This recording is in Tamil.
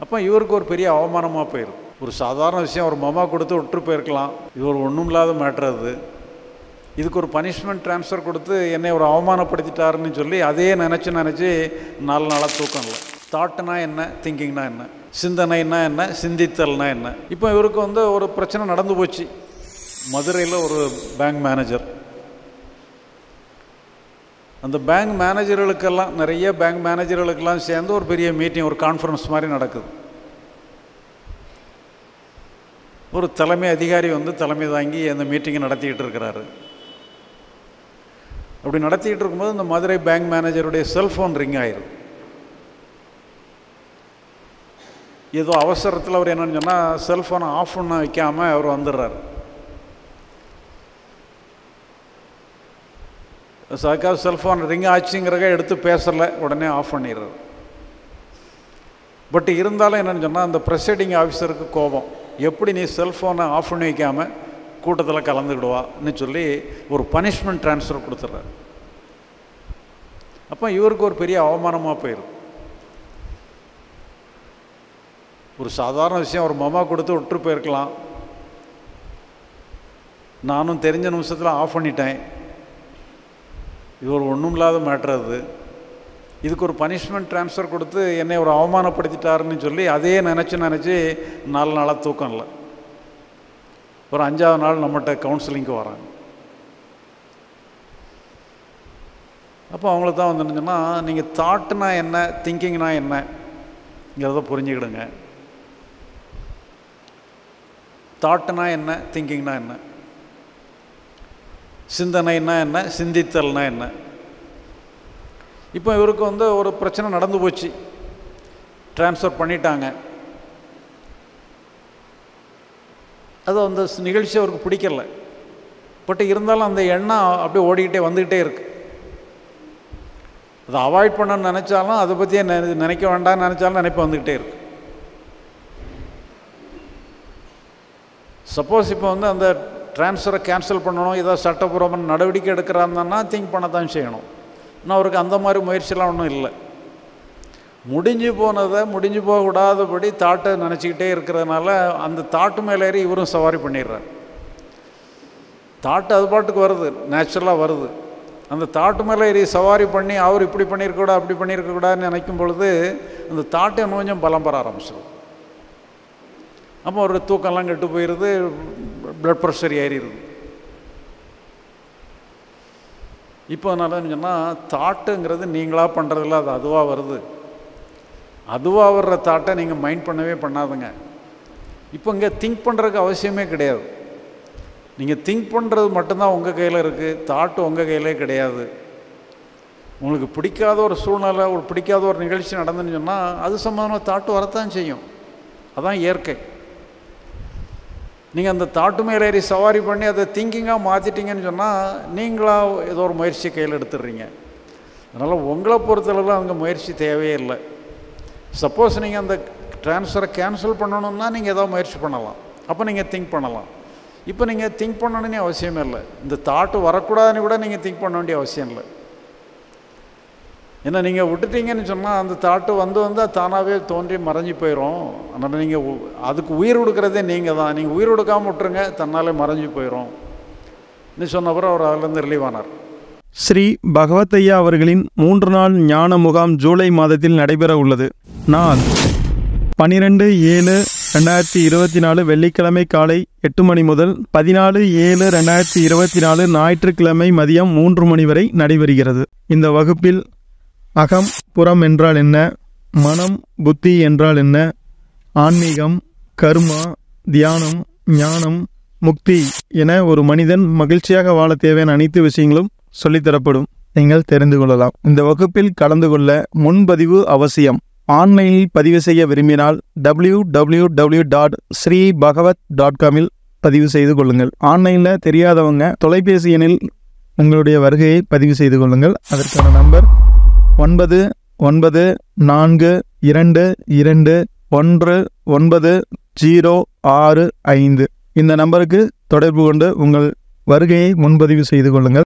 அப்போ இவருக்கு ஒரு பெரிய அவமானமாக போயிடும் ஒரு சாதாரண விஷயம் ஒரு மமா கொடுத்து விட்டு போயிருக்கலாம். இது ஒரு ஒன்றும் இல்லாத மேட்ரு அது. இதுக்கு ஒரு பனிஷ்மெண்ட் ட்ரான்ஸ்ஃபர் கொடுத்து என்னை ஒரு அவமானப்படுத்திட்டாருன்னு சொல்லி அதே நினச்சி நினச்சி நாலு நாளாக தூக்கம் இல்லை. தாட்டுனா என்ன? திங்கிங்னா என்ன? சிந்தனைனா என்ன? சிந்தித்தல்னா என்ன? இப்போ இவருக்கு வந்து ஒரு பிரச்சனை நடந்து போச்சு. மதுரையில் ஒரு பேங்க் மேனேஜர் அந்த பேங்க் மேனேஜர்களுக்கெல்லாம் நிறைய பேங்க் மேனேஜர்களுக்கெல்லாம் சேர்ந்து ஒரு பெரிய மீட்டிங் ஒரு கான்ஃபரன்ஸ் மாதிரி நடக்குது. ஒரு தலைமை அதிகாரி வந்து தலைமை தாங்கி அந்த மீட்டிங்கை நடத்திக்கிட்டு இருக்கிறாரு. அப்படி நடத்திக்கிட்டு இருக்கும்போது இந்த மதுரை பேங்க் மேனேஜருடைய செல்ஃபோன் ரிங் ஆயிரும். ஏதோ அவசரத்தில் அவர் என்னன்னு சொன்னால் செல்ஃபோனை ஆஃப் பண்ண வைக்காமல் அவர் வந்துடுறாரு. அதுக்காக செல்ஃபோன் ரிங் ஆச்சுங்கிறக்க எடுத்து பேசலை உடனே ஆஃப் பண்ணிடுறாரு பட் இருந்தாலும் என்னென்னு சொன்னால் அந்த ப்ரெசைடிங் ஆஃபீஸருக்கு கோபம். எப்படி நீ செல்ஃபோனை ஆஃப் பண்ணி வைக்காமல் கூட்டத்தில் கலந்துக்கிடுவான்னு சொல்லி ஒரு பனிஷ்மெண்ட் ட்ரான்ஸ்ஃபர் கொடுத்துட்றாரு. அப்போ இவருக்கு ஒரு பெரிய அவமானமாக போயிடும் ஒரு சாதாரண விஷயம் ஒரு மமா கொடுத்து விட்டு போயிருக்கலாம். நானும் தெரிஞ்ச நிமிஷத்தில் ஆஃப் பண்ணிட்டேன். இது ஒரு ஒன்றும் இல்லாத மேட்ரு அது. இதுக்கு ஒரு பனிஷ்மெண்ட் ட்ரான்ஸ்ஃபர் கொடுத்து என்னை ஒரு அவமானப்படுத்திட்டாருன்னு சொல்லி அதே நினச்சி நினச்சி நாலு நாளாக தூக்கம் இல்லை. ஒரு அஞ்சாவது நாள் நம்மகிட்ட கவுன்சிலிங்க்கு வராங்க. அப்போ அவங்களுக்கு தான் வந்து நீங்கள் தாட்டுனா என்ன திங்கிங்னா என்னங்கிறத புரிஞ்சுக்கிடுங்க. தாட்டுனா என்ன திங்கிங்னா என்ன? சிந்தனைனா என்ன? சிந்தித்தல்னா என்ன? இப்போ இவருக்கு வந்து ஒரு பிரச்சனை நடந்து போச்சு. ட்ரான்ஸ்ஃபர் பண்ணிட்டாங்க. அது அந்த நிகழ்ச்சி அவருக்கு பிடிக்கல. பட் இருந்தாலும் அந்த எண்ணம் அப்படியே ஓடிக்கிட்டே வந்துக்கிட்டே இருக்கு. அதை அவாய்ட் பண்ணணும்னு நினச்சாலும் அதை பற்றியே நினைக்க வேண்டாம்னு நினச்சாலும் நினைப்பு வந்துக்கிட்டே இருக்கு. சப்போஸ் இப்போ வந்து அந்த ட்ரான்ஸ்ஃபரை கேன்சல் பண்ணணும் ஏதாவது சட்டப்பூர்வமான நடவடிக்கை எடுக்கிறாங்கன்னா திங்க் பண்ண தான் செய்யணும். ஆனால் அவருக்கு அந்த மாதிரி முயற்சிலாம் ஒன்றும் இல்லை. முடிஞ்சு போனதை முடிஞ்சு போகக்கூடாதபடி தாட்டை நினச்சிக்கிட்டே இருக்கிறதுனால அந்த தாட்டு மேலே ஏறி இவரும் சவாரி பண்ணிடுறார். தாட்டு அது பாட்டுக்கு வருது நேச்சுரலாக வருது. அந்த தாட்டு மேலே ஏறி சவாரி பண்ணி அவர் இப்படி பண்ணியிருக்கக்கூடாது அப்படி பண்ணியிருக்கக்கூடாதுன்னு நினைக்கும் பொழுது அந்த தாட்டை இன்னும் கொஞ்சம் பலம் பெற ஆரம்பிச்சிடும் அப்போ ஒரு தூக்கம்லாம் கெட்டு போயிடுது ப்ளட் ப்ரெஷர் ஏறிடுது இப்போ அதனால் சொன்னால் தாட்டுங்கிறது நீங்களாக பண்ணுறதில்ல அது அதுவாக வருது. அதுவாக வர்ற தாட்டை நீங்கள் மைண்ட் பண்ணவே பண்ணாதுங்க. இப்போ இங்கே திங்க் பண்ணுறதுக்கு அவசியமே கிடையாது. நீங்கள் திங்க் பண்ணுறது மட்டும்தான் உங்கள் கையில் இருக்குது தாட்டு உங்கள் கையிலே கிடையாது. உங்களுக்கு பிடிக்காத ஒரு சூழ்நிலை ஒரு பிடிக்காத ஒரு நிகழ்ச்சி நடந்துன்னு சொன்னால் அது சம்மந்தமாக தாட்டு வரத்தான் செய்யும். அதான் இயற்கை. நீங்கள் அந்த தாட்டு மேலே ஏறி சவாரி பண்ணி அதை திங்கிங்காக மாற்றிட்டீங்கன்னு சொன்னால் நீங்களாக ஏதோ ஒரு முயற்சி கையில் எடுத்துடுறீங்க. அதனால் உங்களை பொறுத்தளவில் அங்கே முயற்சி தேவையே இல்லை. சப்போஸ் நீங்கள் அந்த ட்ரான்ஸ்ஃபரை கேன்சல் பண்ணணும்னா நீங்கள் ஏதோ முயற்சி பண்ணலாம். அப்போ நீங்கள் திங்க் பண்ணலாம். இப்போ நீங்கள் திங்க் பண்ணணும்னு அவசியமே இல்லை. இந்த தாட்டு வரக்கூடாதுன்னு கூட நீங்கள் திங்க் பண்ண வேண்டிய அவசியம் இல்லை. ஏன்னா நீங்கள் விட்டுட்டீங்கன்னு சொன்னால் அந்த தாட்டு வந்து வந்து தானாகவே தோன்றி மறைஞ்சி போயிடும் அதனால் நீங்கள் அதுக்கு உயிர் கொடுக்குறதே நீங்கள் தான். நீங்கள் உயிர் கொடுக்காமல் விட்டுருங்க தன்னாலே மறைஞ்சி போயிடும் நீ சொன்னப்புறம் அவர் அதிலேருந்து ரிலீவ் ஆனார். ஸ்ரீ பகவத்தையா அவர்களின் மூன்று நாள் ஞான முகாம் ஜூலை மாதத்தில் நடைபெற உள்ளது. நான் பனிரெண்டு ஏழு ரெண்டாயிரத்தி இருபத்தி நாலு வெள்ளிக்கிழமை காலை எட்டு மணி முதல் பதினாலு ஏழு ரெண்டாயிரத்தி இருபத்தி நாலு ஞாயிற்றுக்கிழமை மதியம் மூன்று மணி வரை நடைபெறுகிறது. இந்த வகுப்பில் அகம் புறம் என்றால் என்ன? மனம் புத்தி என்றால் என்ன? ஆன்மீகம் கர்மா தியானம் ஞானம் முக்தி என ஒரு மனிதன் மகிழ்ச்சியாக வாழ தேவையான அனைத்து விஷயங்களும் சொல்லித்தரப்படும். நீங்கள் தெரிந்து கொள்ளலாம். இந்த வகுப்பில் கலந்து கொள்ள முன்பதிவு அவசியம். ஆன்லைனில் பதிவு செய்ய விரும்பினால் W W W dot Shri Bhagavad dot காமில் பதிவு செய்து கொள்ளுங்கள். ஆன்லைனில் தெரியாதவங்க தொலைபேசி எண்ணில் உங்களுடைய வருகையை பதிவு செய்து கொள்ளுங்கள். அதற்கான நம்பர் ஒன்பது ஒன்பது நான்கு இரண்டு இரண்டு ஒன்று ஒன்பது ஜீரோ ஆறு ஐந்து. இந்த நம்பருக்கு தொடர்பு கொண்டு உங்கள் வருகையை முன்பதிவு செய்து கொள்ளுங்கள்.